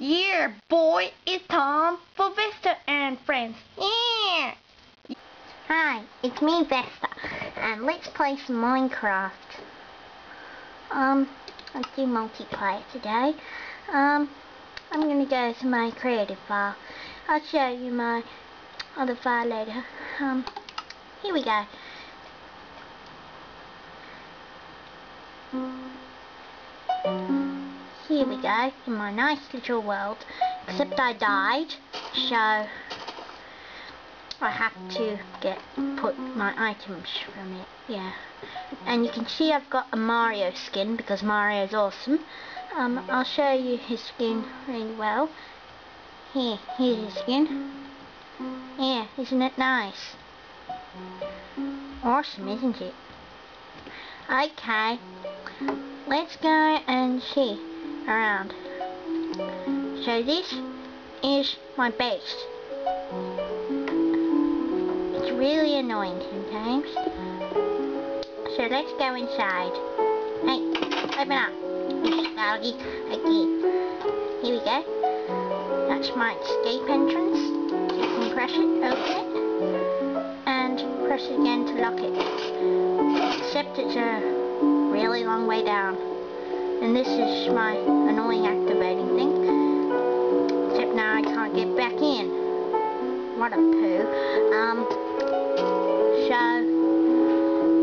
Yeah, boy, it's time for Vester and friends. Yeah. Hi, it's me Vester, and let's play some Minecraft. Um, let's do multiplayer today. Um, I'm gonna go to my creative file. I'll show you my other file later. Um, here we go. Here we go, in my nice little world. Except I died, so I have to get put my items from it. Yeah. And you can see I've got a Mario skin because Mario's awesome. Um, I'll show you his skin really well. Here, here's his skin. Yeah, isn't it nice? Awesome, isn't it? Okay, let's go and see around. So this is my base. It's really annoying sometimes. So let's go inside. Hey, open up. Doggy. Here we go. That's my escape entrance. You can press it, open it, and press it again to lock it. Except it's a really long way down. And this is my annoying activating thing. Except now I can't get back in. What a poo. Um, so,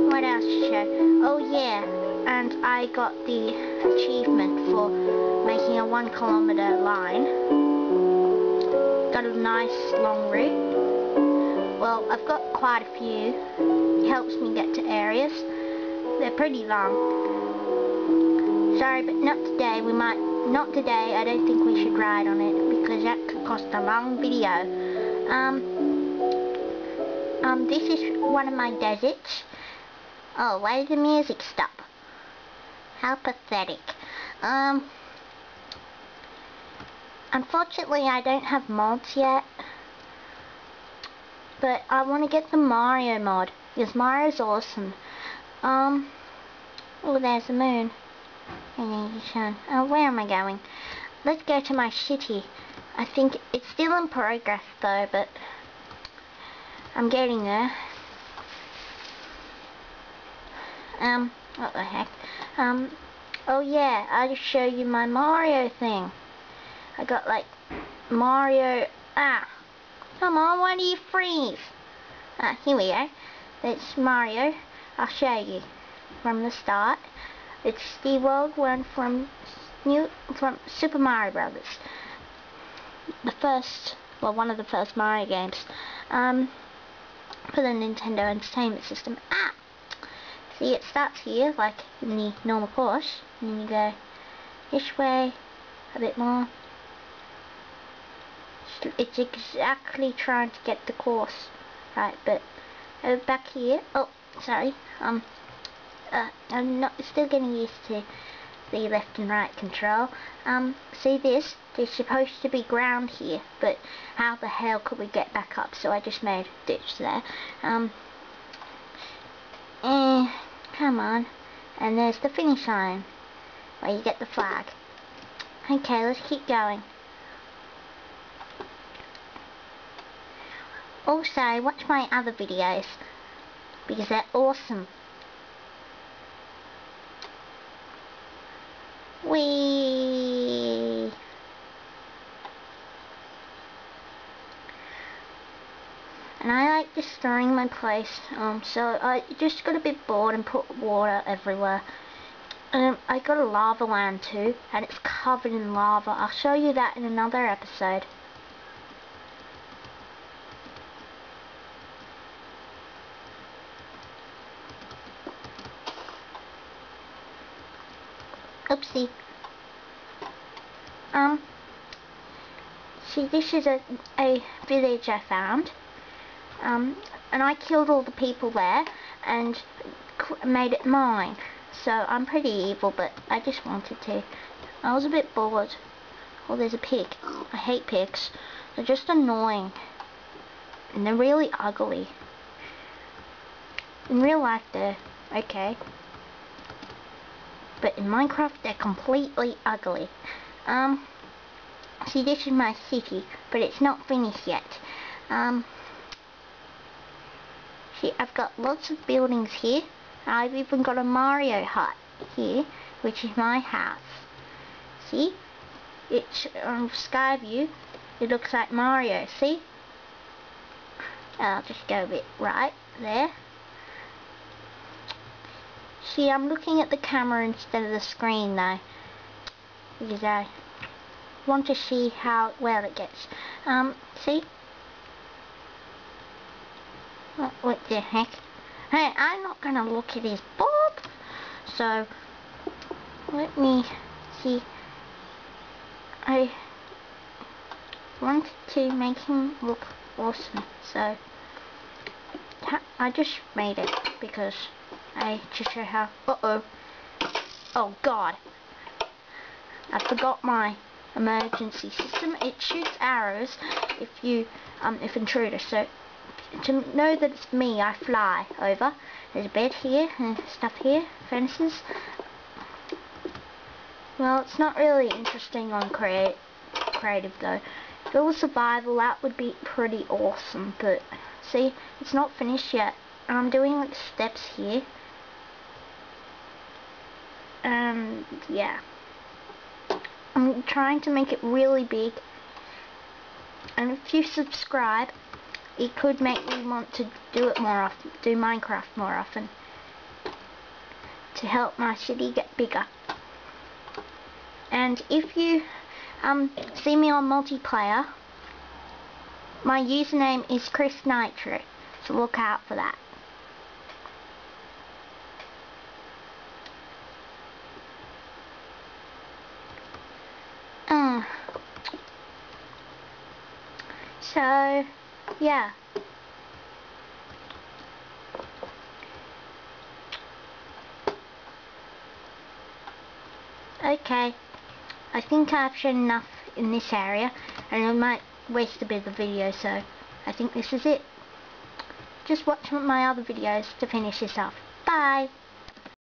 what else to show? Oh yeah, and I got the achievement for making a one kilometer line. Got a nice long route. Well, I've got quite a few. It helps me get to areas. They're pretty long. Sorry, but not today. We might, not today. I don't think we should ride on it because that could cost a long video. Um, um, this is one of my deserts. Oh, why did the music stop? How pathetic. Um, unfortunately, I don't have mods yet. But I want to get the Mario mod because Mario's awesome. Um, oh, there's the moon. Oh, where am I going? Let's go to my city. I think it's still in progress though, but I'm getting there. Um, what the heck? Um, oh yeah, I'll just show you my Mario thing. I got like Mario, ah, come on, why do you freeze? Ah, here we go. It's Mario. I'll show you from the start. It's the world one from new from Super Mario Brothers. The first, well, one of the first Mario games. Um, for the Nintendo Entertainment System. Ah! See, it starts here, like in the normal course, and then you go this way, a bit more. It's exactly trying to get the course right, but over back here, oh, sorry, um, uh, I'm not still getting used to the left and right control. Um, see this? There's supposed to be ground here, but how the hell could we get back up? So I just made a ditch there. Um, eh, come on. And there's the finish line, where you get the flag. Okay, let's keep going. Also, watch my other videos, because they're awesome. Whee! And I like destroying my place, um, so I just got a bit bored and put water everywhere. Um, I got a lava land too, and it's covered in lava. I'll show you that in another episode. Oopsie. Um, see, this is a, a village I found. Um, and I killed all the people there and made it mine. So I'm pretty evil, but I just wanted to. I was a bit bored. Oh, there's a pig. I hate pigs. They're just annoying. And they're really ugly. In real life, they're okay but in Minecraft they're completely ugly. Um, see, this is my city, but it's not finished yet. Um, see, I've got lots of buildings here. I've even got a Mario hut here, which is my house. See? It's on Skyview. It looks like Mario, see? I'll just go a bit right there. See, I'm looking at the camera instead of the screen now. Because I want to see how well it gets. Um, see? What, what the heck? Hey, I'm not going to look at his bob. So, let me see. I wanted to make him look awesome. So, I just made it because I just show how. Uh oh. Oh God. I forgot my emergency system. It shoots arrows if you um if intruder. So to know that it's me, I fly over. There's a bed here and stuff here, fences. Well, it's not really interesting on create creative though. If it was survival, that would be pretty awesome. But see, it's not finished yet. I'm doing like steps here. And yeah. I'm trying to make it really big. And if you subscribe, it could make me want to do it more often, do Minecraft more often. To help my city get bigger. And if you um, see me on multiplayer, my username is Chris Nitro, so look out for that. Uh, so, yeah. Okay, I think I've shown enough in this area and I might waste a bit of the video so I think this is it. Just watch my other videos to finish this off. Bye!